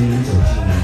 请你走进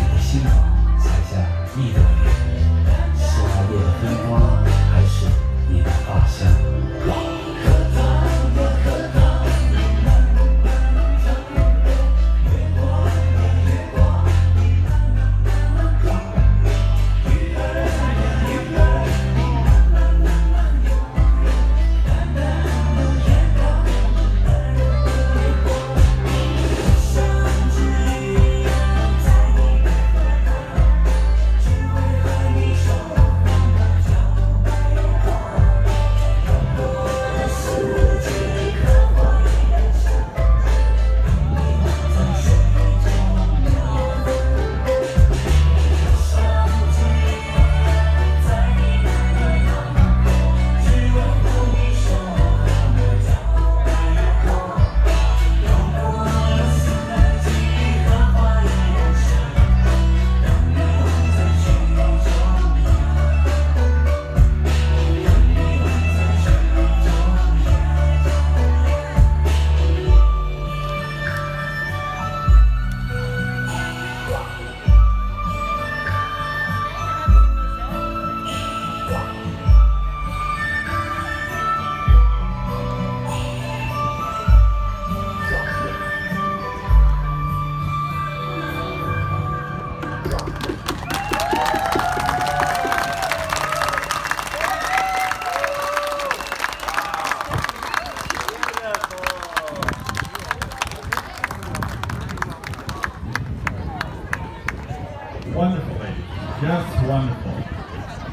Just wonderful.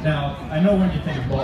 Now, I know when you think of ball,